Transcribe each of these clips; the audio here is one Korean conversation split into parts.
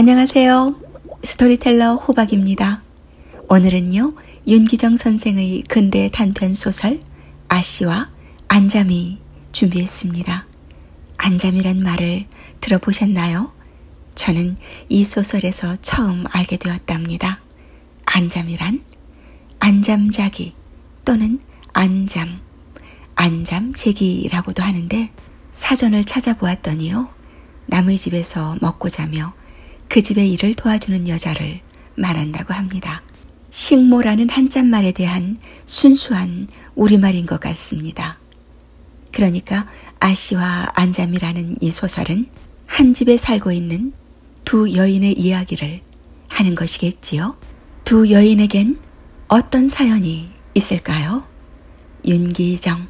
안녕하세요. 스토리텔러 호박입니다. 오늘은요, 윤기정 선생의 근대 단편 소설 아씨와 안잠이 준비했습니다. 안잠이란 말을 들어보셨나요? 저는 이 소설에서 처음 알게 되었답니다. 안잠이란 안잠자기 또는 안잠, 안잠제기라고도 하는데 사전을 찾아보았더니요. 남의 집에서 먹고 자며 그 집의 일을 도와주는 여자를 말한다고 합니다. 식모라는 한자말에 대한 순수한 우리말인 것 같습니다. 그러니까 아씨와 안잠이라는 이 소설은 한 집에 살고 있는 두 여인의 이야기를 하는 것이겠지요. 두 여인에겐 어떤 사연이 있을까요? 윤기정,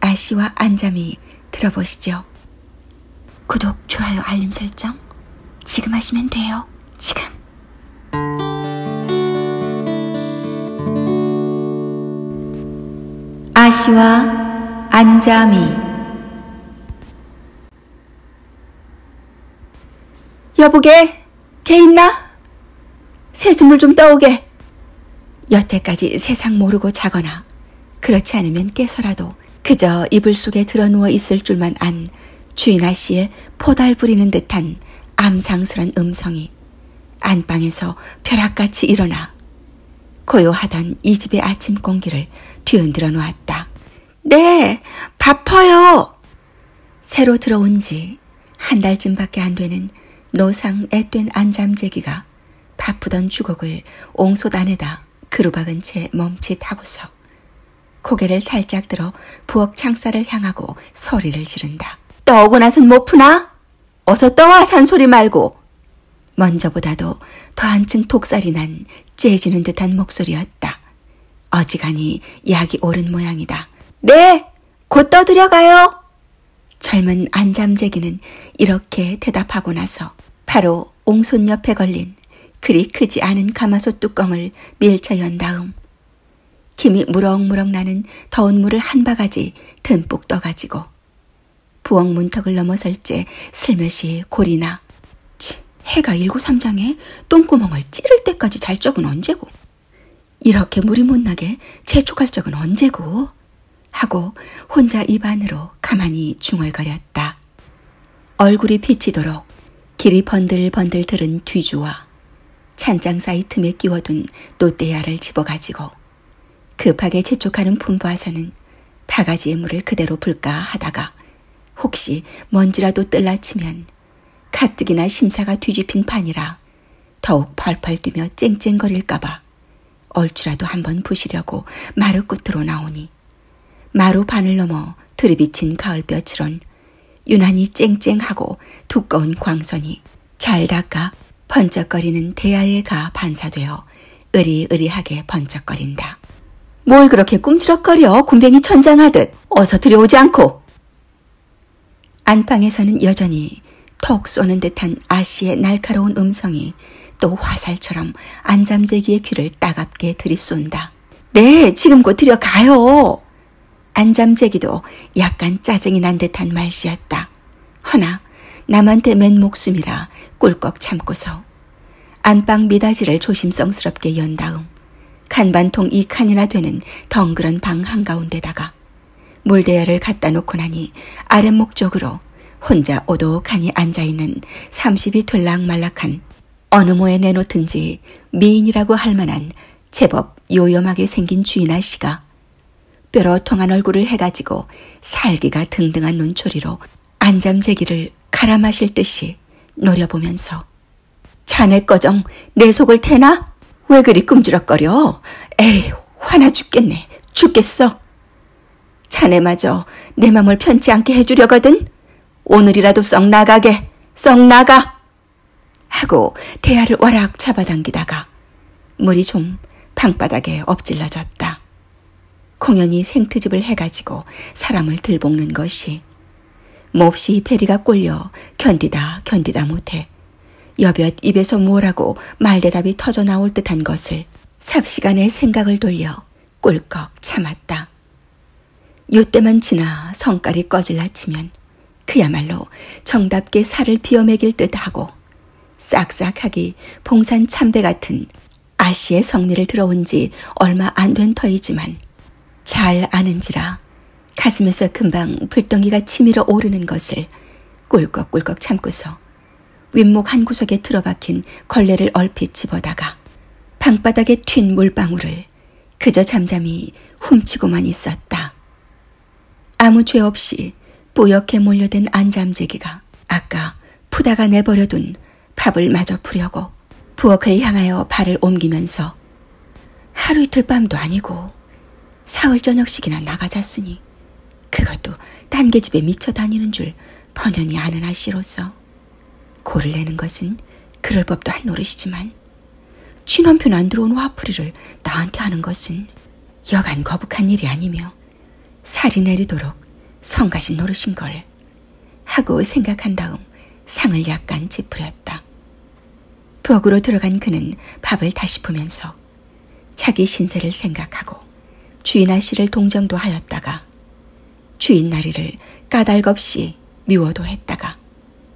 아씨와 안잠이 들어보시죠. 구독, 좋아요, 알림 설정 지금 하시면 돼요. 지금. 아씨와 안자미 여보게, 개 있나? 새수물 좀 떠오게. 여태까지 세상 모르고 자거나 그렇지 않으면 깨서라도 그저 이불 속에 드러누워 있을 줄만 안 주인 아씨의 포달 부리는 듯한 암상스런 음성이 안방에서 벼락같이 일어나 고요하던 이 집의 아침 공기를 뒤흔들어 놓았다. 네, 바빠요. 새로 들어온 지 한 달쯤밖에 안 되는 노상 앳된 안잠재기가 바쁘던 주걱을 옹솥 안에다 그루박은 채 멈칫하고서 고개를 살짝 들어 부엌 창살을 향하고 소리를 지른다. 떠오고 나선 못 푸나? 어서 떠와 산소리 말고. 먼저보다도 더 한층 독살이 난 째지는 듯한 목소리였다. 어지간히 약이 오른 모양이다. 네, 곧 떠들여가요. 젊은 안잠재기는 이렇게 대답하고 나서 바로 옹손 옆에 걸린 그리 크지 않은 가마솥 뚜껑을 밀쳐 연 다음 김이 무럭무럭 나는 더운 물을 한 바가지 듬뿍 떠가지고 부엌 문턱을 넘어설 때 슬며시 골이나. 치, 해가 일구 삼장에 똥구멍을 찌를 때까지 잘 적은 언제고? 이렇게 물이 못 나게 재촉할 적은 언제고? 하고 혼자 입안으로 가만히 중얼거렸다. 얼굴이 비치도록 길이 번들번들 들은 뒤주와 찬장 사이 틈에 끼워둔 노떼야를 집어가지고 급하게 재촉하는 품부와서는 바가지의 물을 그대로 불까 하다가 혹시 먼지라도 뜰라치면 가뜩이나 심사가 뒤집힌 판이라 더욱 펄펄 뛰며 쨍쨍거릴까봐 얼추라도 한번 부시려고 마루 끝으로 나오니 마루 반을 넘어 들이비친 가을볕으론 유난히 쨍쨍하고 두꺼운 광선이 잘 닦아 번쩍거리는 대야에 가 반사되어 으리으리하게 번쩍거린다. 뭘 그렇게 꿈치럭거려? 군뱅이 천장하듯. 어서 들여오지 않고 안방에서는 여전히 톡 쏘는 듯한 아씨의 날카로운 음성이 또 화살처럼 안잠재기의 귀를 따갑게 들이쏜다. 네, 지금 곧 들여가요. 안잠재기도 약간 짜증이 난 듯한 말씨였다. 허나 남한테 맨 목숨이라 꿀꺽 참고서 안방 미닫이를 조심성스럽게 연 다음 간반통 이 칸이나 되는 덩그런 방 한가운데다가 물대야를 갖다 놓고 나니 아랫목 쪽으로 혼자 오독하니 앉아있는 30이 될락말락한 어느 모에 내놓든지 미인이라고 할 만한 제법 요염하게 생긴 주인 아씨가 뼈로 통한 얼굴을 해가지고 살기가 등등한 눈초리로 안잠재기를 갈아 마실 듯이 노려보면서 자네 꺼정 내 속을 태나? 왜 그리 꿈주럭거려? 에이 화나 죽겠네. 죽겠어. 자네마저 내 맘을 편치 않게 해주려거든. 오늘이라도 썩 나가게. 썩 나가. 하고 대야를 와락 잡아당기다가 물이 좀 방바닥에 엎질러졌다. 공연히 생트집을 해가지고 사람을 들볶는 것이 몹시 베리가 꼴려 견디다 견디다 못해 여볕 입에서 뭐라고 말대답이 터져 나올 듯한 것을 삽시간에 생각을 돌려 꿀꺽 참았다. 요때만 지나 성깔이 꺼질라 치면 그야말로 정답게 살을 비어매길 듯하고 싹싹하기 봉산 참배 같은 아씨의 성미를 들어온 지 얼마 안된 터이지만 잘 아는지라 가슴에서 금방 불덩이가 치밀어 오르는 것을 꿀꺽꿀꺽 참고서 윗목 한 구석에 틀어박힌 걸레를 얼핏 집어다가 방바닥에 튄 물방울을 그저 잠잠히 훔치고만 있었다. 아무 죄 없이 뿌옇게 몰려든 안잠재기가 아까 푸다가 내버려둔 밥을 마저 푸려고 부엌을 향하여 발을 옮기면서 하루 이틀 밤도 아니고 사흘 저녁씩이나 나가잤으니 그것도 딴 계집에 미쳐 다니는 줄 번연히 아는 아씨로서 고를 내는 것은 그럴 법도 한 노릇이지만 친원편 안 들어온 화풀이를 나한테 하는 것은 여간 거북한 일이 아니며 살이 내리도록 성가신 노릇인걸 하고 생각한 다음 상을 약간 찌푸렸다. 부엌으로 들어간 그는 밥을 다시 보면서 자기 신세를 생각하고 주인 아씨를 동정도 하였다가 주인 나리를 까닭없이 미워도 했다가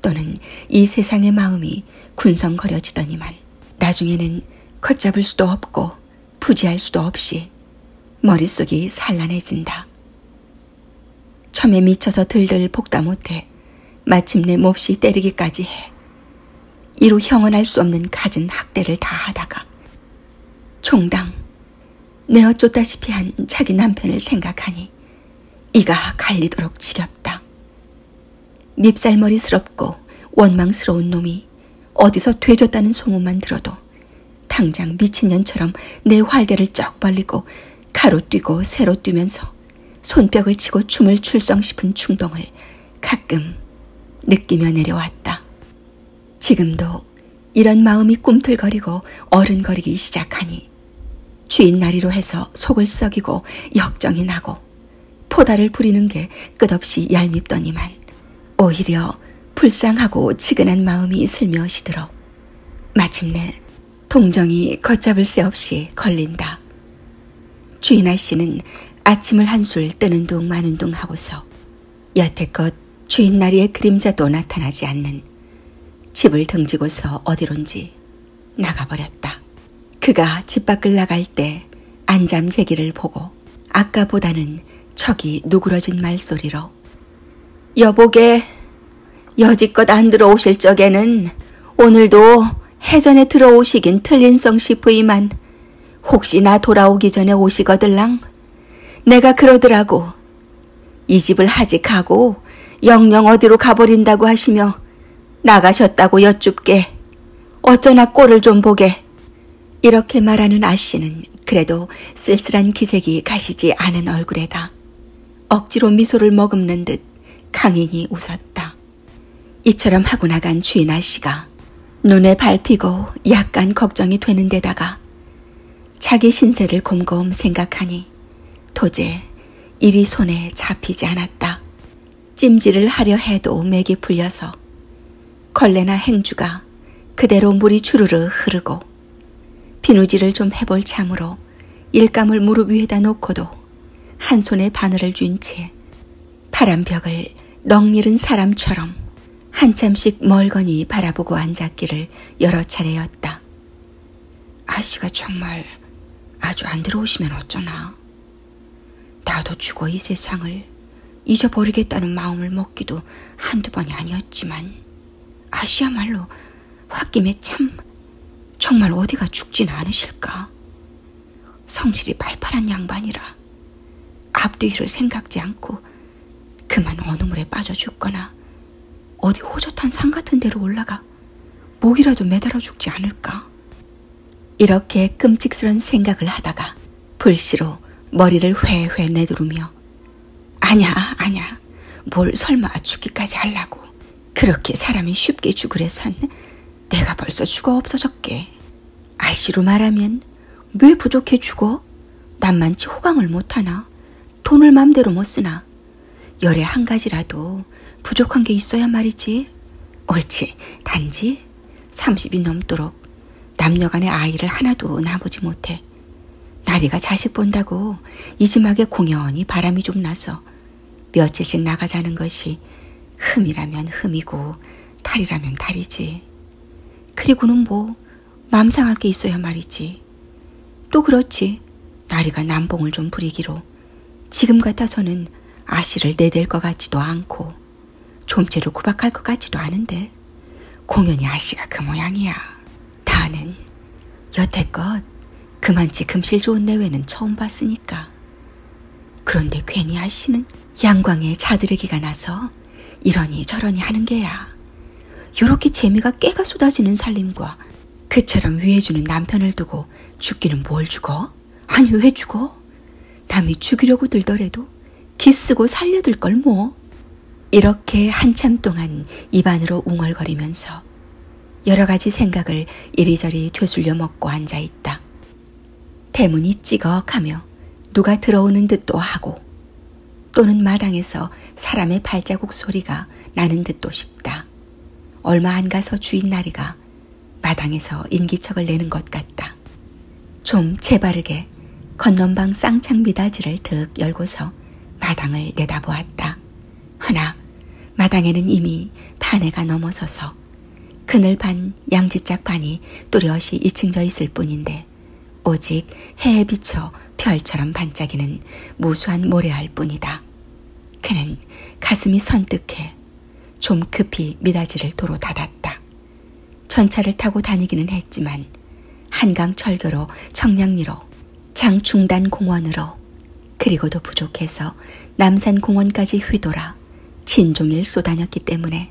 또는 이 세상의 마음이 군성거려지더니만 나중에는 걷잡을 수도 없고 부지할 수도 없이 머릿속이 산란해진다. 처음에 미쳐서 들들 볶다 못해 마침내 몹시 때리기까지 해. 이로 형언할 수 없는 갖은 학대를 다 하다가 총당 내 어 쫓다시피 한 자기 남편을 생각하니 이가 갈리도록 지겹다. 밉살머리스럽고 원망스러운 놈이 어디서 되졌다는 소문만 들어도 당장 미친년처럼 내 활개를 쩍 벌리고 가로 뛰고 세로 뛰면서 손뼉을 치고 춤을 출성 싶은 충동을 가끔 느끼며 내려왔다. 지금도 이런 마음이 꿈틀거리고 어른거리기 시작하니 주인 나리로 해서 속을 썩이고 역정이 나고 포다를 부리는 게 끝없이 얄밉더니만 오히려 불쌍하고 치근한 마음이 슬며시 들어 마침내 동정이 걷잡을 새 없이 걸린다. 주인 아 씨는 아침을 한술 뜨는 둥 마는 둥 하고서 여태껏 주인 나리의 그림자도 나타나지 않는 집을 등지고서 어디론지 나가버렸다. 그가 집 밖을 나갈 때 안잠재기를 보고 아까보다는 척이 누그러진 말소리로 여보게 여지껏 안 들어오실 적에는 오늘도 해전에 들어오시긴 틀린성 싶으이만 혹시나 돌아오기 전에 오시거들랑 내가 그러더라고 이 집을 하직하고 영영 어디로 가버린다고 하시며 나가셨다고 여쭙게 어쩌나 꼴을 좀 보게 이렇게 말하는 아씨는 그래도 쓸쓸한 기색이 가시지 않은 얼굴에다 억지로 미소를 머금는 듯 강인히 웃었다. 이처럼 하고 나간 주인 아씨가 눈에 밟히고 약간 걱정이 되는 데다가 자기 신세를 곰곰 생각하니 도제 일이 손에 잡히지 않았다. 찜질을 하려 해도 맥이 풀려서 걸레나 행주가 그대로 물이 주르르 흐르고 비누질을 좀 해볼 참으로 일감을 무릎 위에다 놓고도 한 손에 바늘을 쥔 채 파란 벽을 넋밀은 사람처럼 한참씩 멀거니 바라보고 앉았기를 여러 차례였다. 아씨가 정말 아주 안 들어오시면 어쩌나. 나도 죽어 이 세상을 잊어버리겠다는 마음을 먹기도 한두 번이 아니었지만 아시야말로 홧김에 참 정말 어디가 죽진 않으실까. 성질이 팔팔한 양반이라 앞뒤를 생각지 않고 그만 어느 물에 빠져 죽거나 어디 호젓한 산 같은 데로 올라가 목이라도 매달아 죽지 않을까. 이렇게 끔찍스런 생각을 하다가 불시로 머리를 회회 내두르며 아냐 아냐 뭘 설마 죽기까지 하려고. 그렇게 사람이 쉽게 죽으래선 내가 벌써 죽어 없어졌게. 아씨로 말하면 왜 부족해 죽어? 남만치 호강을 못하나? 돈을 맘대로 못 쓰나? 열에 한 가지라도 부족한 게 있어야 말이지. 옳지. 단지 30이 넘도록 남녀간의 아이를 하나도 나보지 못해 나리가 자식 본다고 이지막에 공연히 바람이 좀 나서 며칠씩 나가자는 것이 흠이라면 흠이고 탈이라면 탈이지. 그리고는 뭐 맘 상할 게 있어야 말이지. 또 그렇지. 나리가 남봉을 좀 부리기로 지금 같아서는 아씨를 내댈 것 같지도 않고 좀째로 구박할 것 같지도 않은데 공연히 아씨가 그 모양이야. 다는 여태껏 그만치 금실 좋은 내외는 처음 봤으니까. 그런데 괜히 아씨는 양광에 자들에기가 나서 이러니 저러니 하는 게야. 요렇게 재미가 깨가 쏟아지는 살림과 그처럼 위해주는 남편을 두고 죽기는 뭘 죽어? 아니 왜 죽어? 남이 죽이려고 들더라도 기쓰고 살려들 걸 뭐. 이렇게 한참 동안 입안으로 웅얼거리면서 여러 가지 생각을 이리저리 되술려 먹고 앉아 있다. 대문이 찌걱하며 누가 들어오는 듯도 하고 또는 마당에서 사람의 발자국 소리가 나는 듯도 싶다. 얼마 안 가서 주인 나리가 마당에서 인기척을 내는 것 같다. 좀 재바르게 건넌방 쌍창 미다지를 득 열고서 마당을 내다보았다. 허나 마당에는 이미 반해가 넘어서서 그늘 반, 양지짝 반이 또렷이 이층져 있을 뿐인데 오직 해에 비쳐 별처럼 반짝이는 무수한 모래알 뿐이다. 그는 가슴이 선뜩해 좀 급히 미닫이를 도로 닫았다. 전차를 타고 다니기는 했지만 한강 철교로 청량리로 장충단 공원으로 그리고도 부족해서 남산 공원까지 휘돌아 진종일 쏘다녔기 때문에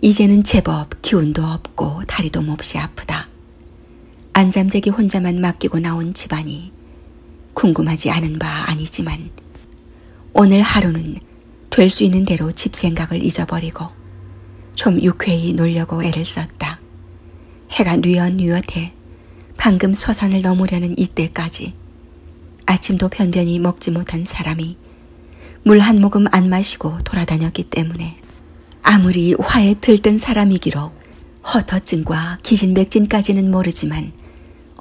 이제는 제법 기운도 없고 다리도 몹시 아프다. 안잠재기 혼자만 맡기고 나온 집안이 궁금하지 않은 바 아니지만 오늘 하루는 될수 있는 대로 집 생각을 잊어버리고 좀 유쾌히 놀려고 애를 썼다. 해가 뉘엿뉘엿해 방금 서산을 넘으려는 이때까지 아침도 변변히 먹지 못한 사람이 물한 모금 안 마시고 돌아다녔기 때문에 아무리 화에 들뜬 사람이기로 허터증과 기진맥진까지는 모르지만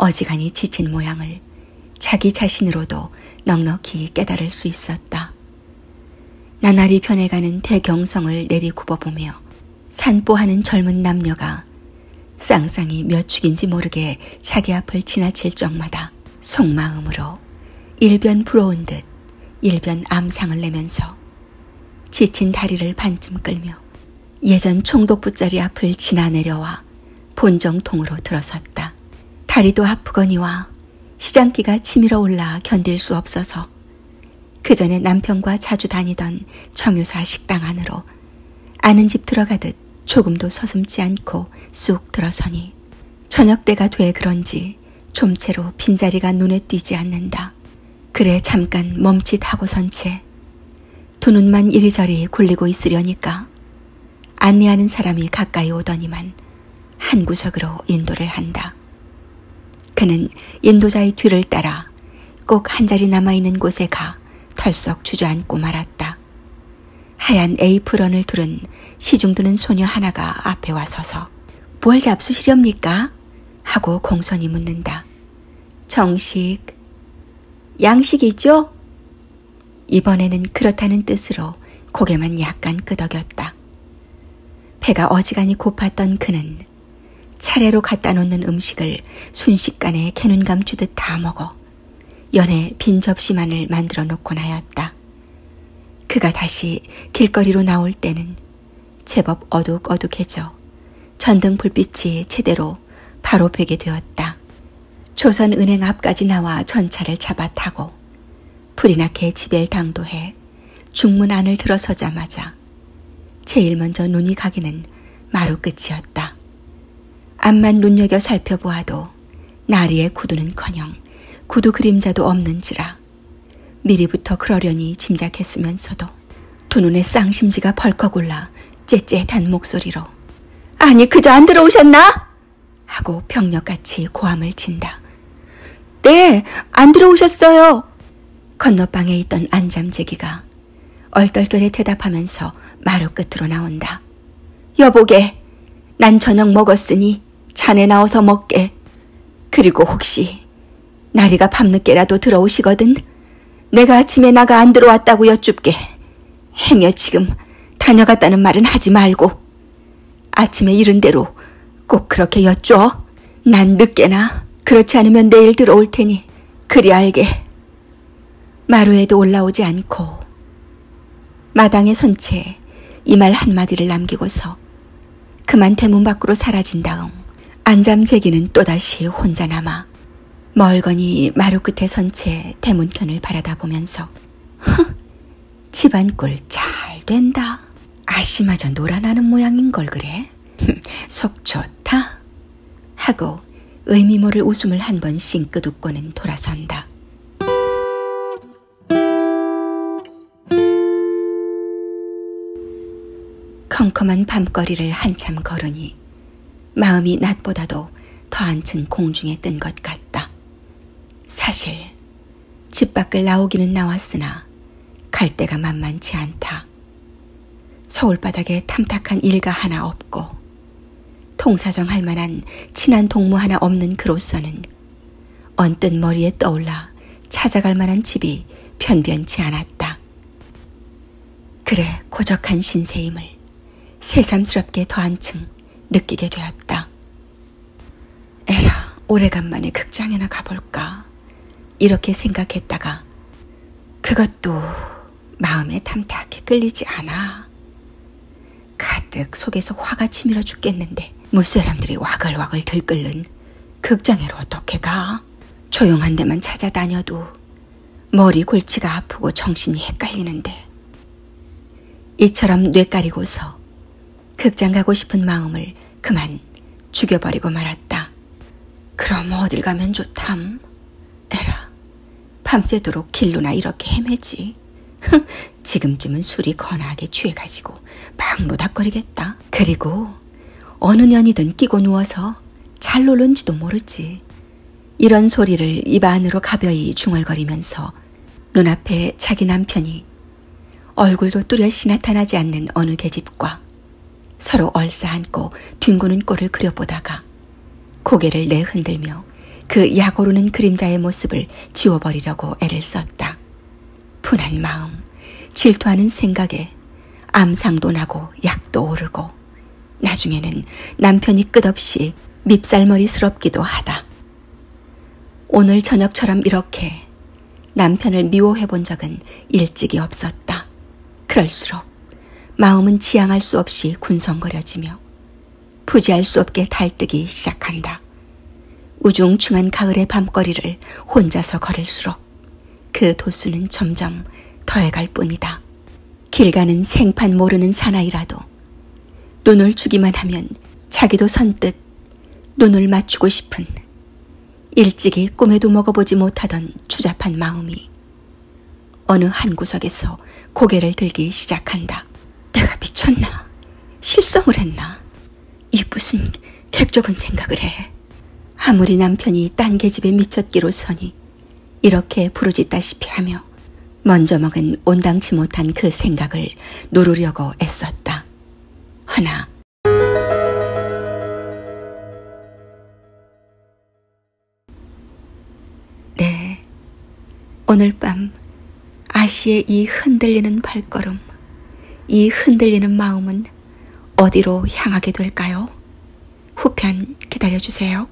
어지간히 지친 모양을 자기 자신으로도 넉넉히 깨달을 수 있었다. 나날이 변해가는 대경성을 내리굽어보며 산보하는 젊은 남녀가 쌍쌍이 몇 축인지 모르게 자기 앞을 지나칠 적마다 속마음으로 일변 부러운 듯 일변 암상을 내면서 지친 다리를 반쯤 끌며 예전 총독부자리 앞을 지나 내려와 본정통으로 들어섰다. 다리도 아프거니와 시장기가 치밀어 올라 견딜 수 없어서 그 전에 남편과 자주 다니던 정유사 식당 안으로 아는 집 들어가듯 조금도 서슴지 않고 쑥 들어서니 저녁 때가 돼 그런지 좀채로 빈자리가 눈에 띄지 않는다. 그래 잠깐 멈칫하고 선 채 두 눈만 이리저리 굴리고 있으려니까 안내하는 사람이 가까이 오더니만 한 구석으로 인도를 한다. 그는 인도자의 뒤를 따라 꼭 한 자리 남아있는 곳에 가 털썩 주저앉고 말았다. 하얀 에이프런을 두른 시중드는 소녀 하나가 앞에 와 서서 뭘 잡수시렵니까? 하고 공손히 묻는다. 정식. 양식이죠? 이번에는 그렇다는 뜻으로 고개만 약간 끄덕였다. 배가 어지간히 고팠던 그는 차례로 갖다 놓는 음식을 순식간에 개눈 감추듯 다 먹어 연에 빈 접시만을 만들어 놓곤 하였다. 그가 다시 길거리로 나올 때는 제법 어둑어둑해져 전등 불빛이 제대로 바로 베게 되었다. 조선은행 앞까지 나와 전차를 잡아타고 불이 나게 집에 당도해 중문 안을 들어서자마자 제일 먼저 눈이 가기는 마루 끝이었다. 앞만 눈여겨 살펴보아도 나리의 구두는커녕 구두 그림자도 없는지라 미리부터 그러려니 짐작했으면서도 두 눈에 쌍심지가 벌컥 올라 째째한 목소리로 아니 그저 안 들어오셨나? 하고 병력같이 고함을 친다. 네, 안 들어오셨어요. 건너방에 있던 안잠재기가 얼떨결에 대답하면서 마루 끝으로 나온다. 여보게, 난 저녁 먹었으니 자네 나와서 먹게. 그리고 혹시 나리가 밤늦게라도 들어오시거든 내가 아침에 나가 안 들어왔다고 여쭙게. 해며 지금 다녀갔다는 말은 하지 말고 아침에 이른 대로 꼭 그렇게 여쭈어. 난 늦게나 그렇지 않으면 내일 들어올 테니 그리 알게. 마루에도 올라오지 않고 마당에 선 채 이 말 한마디를 남기고서 그만 대문 밖으로 사라진 다음 안잠재기는 또다시 혼자 남아 멀거니 마루 끝에 선 채 대문편을 바라다 보면서 흥, 집안 꼴잘 된다. 아씨마저 놀아나는 모양인 걸 그래. 속 좋다. 하고 의미 모를 웃음을 한번 싱긋 웃고는 돌아선다. 컴컴한 밤거리를 한참 걸으니 마음이 낮보다도 더 한층 공중에 뜬것 같다. 사실 집 밖을 나오기는 나왔으나 갈 데가 만만치 않다. 서울바닥에 탐탁한 일가 하나 없고 통사정 할 만한 친한 동무 하나 없는 그로서는 언뜻 머리에 떠올라 찾아갈 만한 집이 변변치 않았다. 그래 고적한 신세임을 새삼스럽게 더 한층 느끼게 되었다. 에라, 오래간만에 극장에나 가볼까. 이렇게 생각했다가 그것도 마음에 탐탁히 끌리지 않아. 가득 속에서 화가 치밀어 죽겠는데 무사람들이 와글와글 들끓는 극장에로 어떻게 가? 조용한 데만 찾아다녀도 머리 골치가 아프고 정신이 헷갈리는데 이처럼 뇌 까리고서 극장 가고 싶은 마음을 그만 죽여버리고 말았다. 그럼 어딜 가면 좋담? 에라, 밤새도록 길로나 이렇게 헤매지. 지금쯤은 술이 거나하게 취해가지고 막 노닥거리겠다. 그리고 어느 년이든 끼고 누워서 잘 놀는지도 모르지. 이런 소리를 입 안으로 가벼이 중얼거리면서 눈앞에 자기 남편이 얼굴도 뚜렷이 나타나지 않는 어느 계집과 서로 얼싸안고 뒹구는 꼴을 그려보다가 고개를 내흔들며 그 약오르는 그림자의 모습을 지워버리려고 애를 썼다. 분한 마음, 질투하는 생각에 암상도 나고 약도 오르고 나중에는 남편이 끝없이 밉살머리스럽기도 하다. 오늘 저녁처럼 이렇게 남편을 미워해 본 적은 일찍이 없었다. 그럴수록 마음은 지양할 수 없이 군성거려지며 부지할 수 없게 달뜨기 시작한다. 우중충한 가을의 밤거리를 혼자서 걸을수록 그 도수는 점점 더해갈 뿐이다. 길 가는 생판 모르는 사나이라도 눈을 주기만 하면 자기도 선뜻 눈을 맞추고 싶은 일찍이 꿈에도 먹어보지 못하던 추잡한 마음이 어느 한 구석에서 고개를 들기 시작한다. 내가 미쳤나? 실성을 했나? 이 무슨 객적은 생각을 해. 아무리 남편이 딴 계집에 미쳤기로 서니 이렇게 부르짖다시피 하며 먼저 먹은 온당치 못한 그 생각을 누르려고 애썼다. 하나 네, 오늘 밤 아시의 이 흔들리는 발걸음, 이 흔들리는 마음은 어디로 향하게 될까요? 후편 기다려주세요.